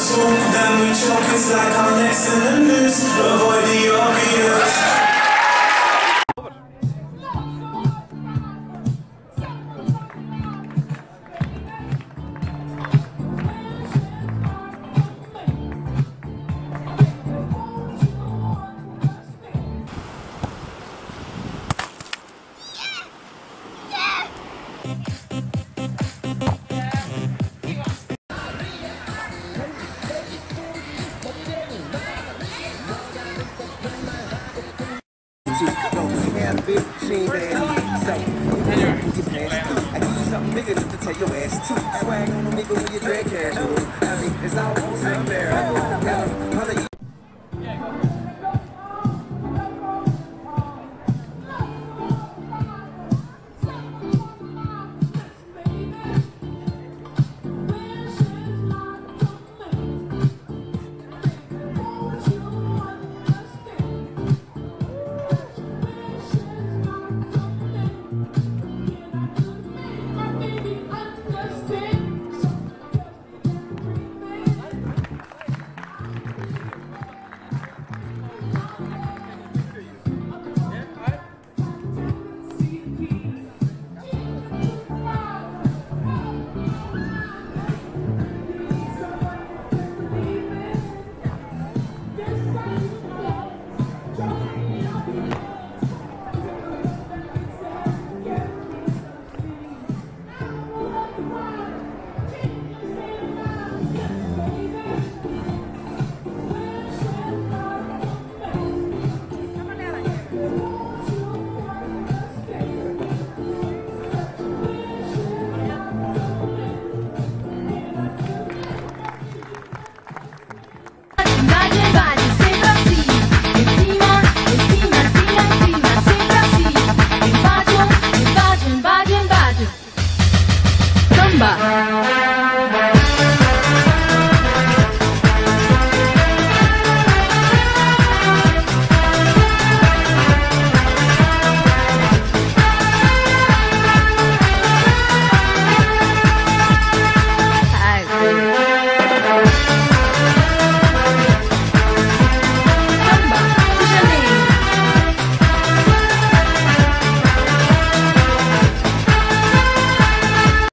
too. Now we choke, it's like our necks in the noose. Avoid the obvious. Bitch, she ain't bad. So, you know, you get past two. I you something bigger to tell your ass too. Swag on a nigga when you drag casual. I mean, it's on there. Samba.